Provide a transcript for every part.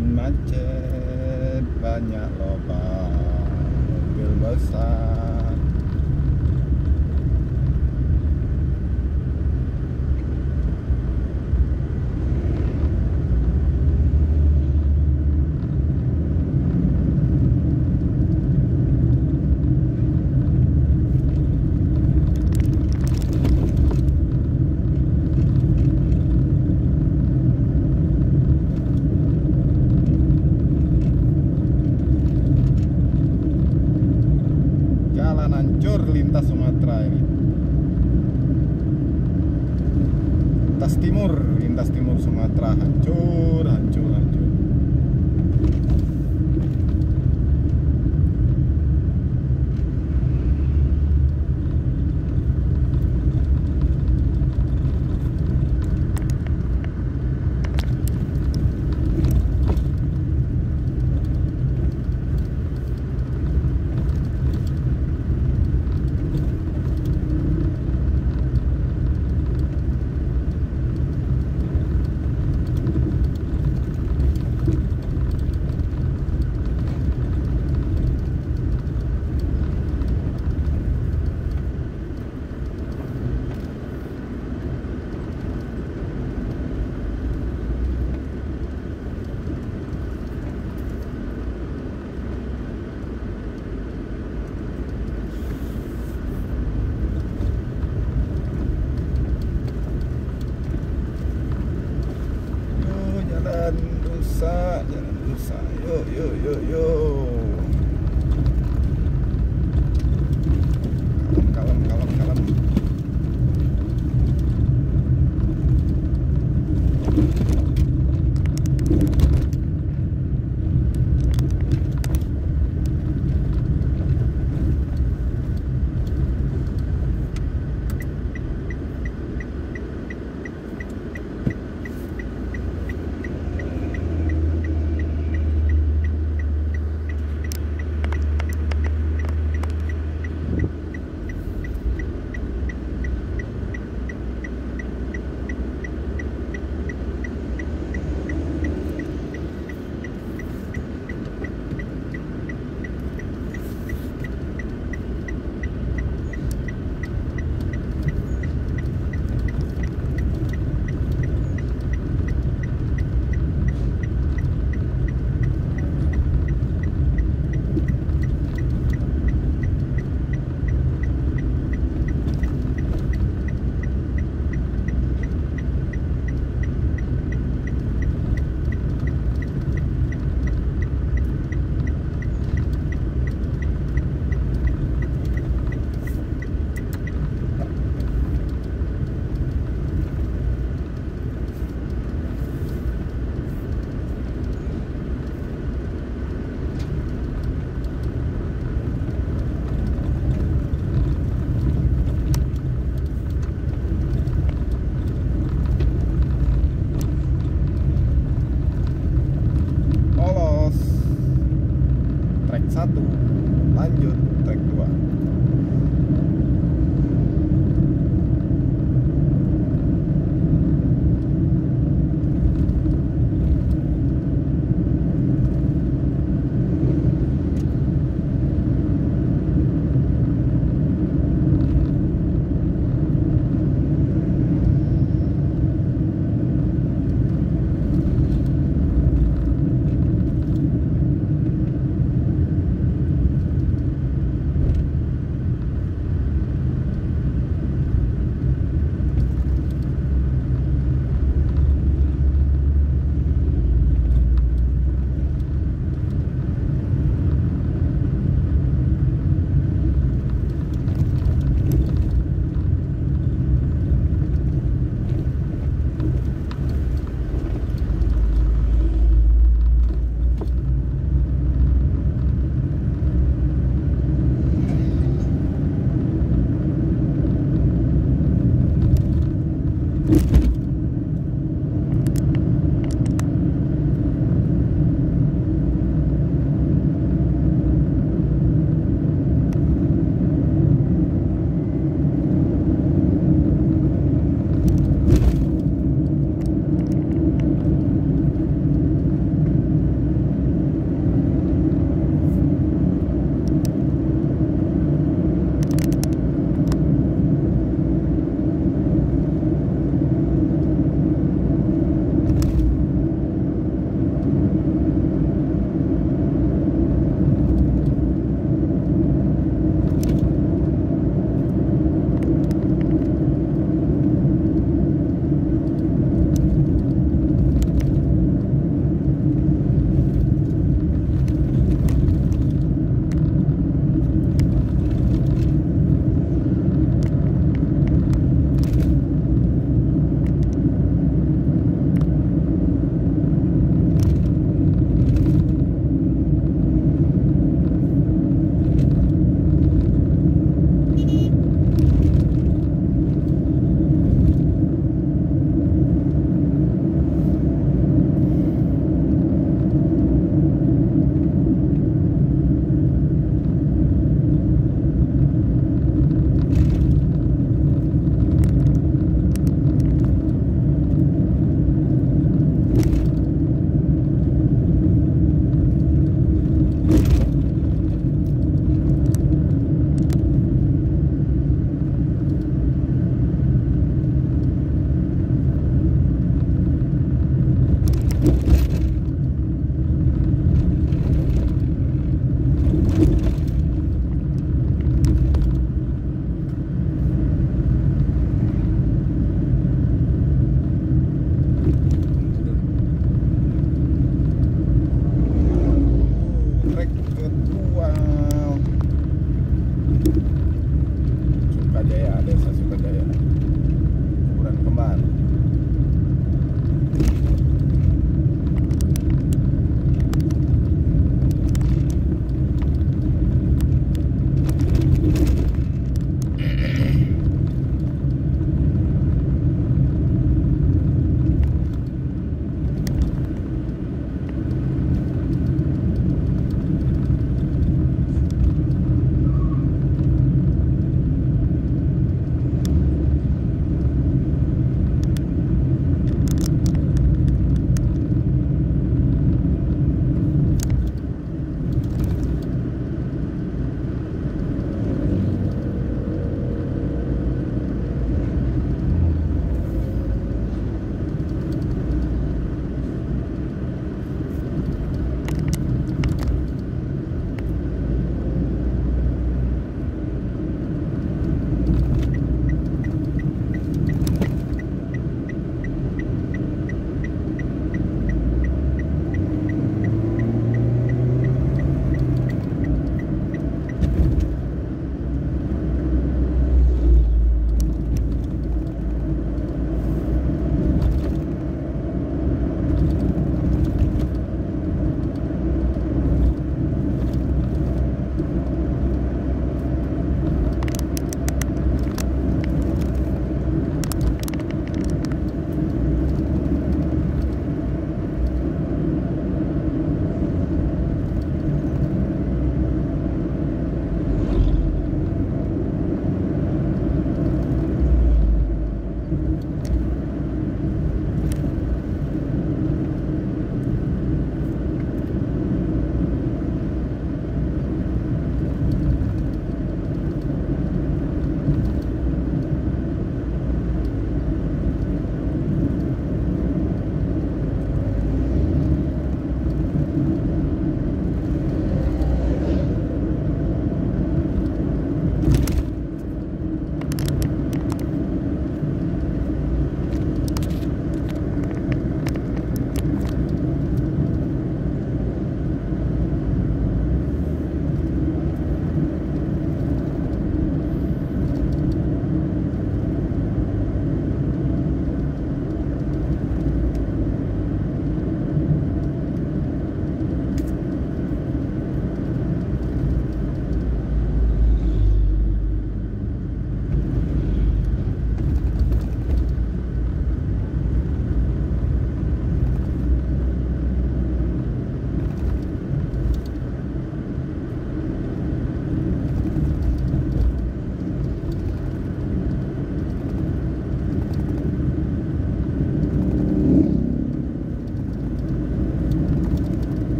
jalan macet banyak lubang mobil besar som är.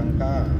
尴尬。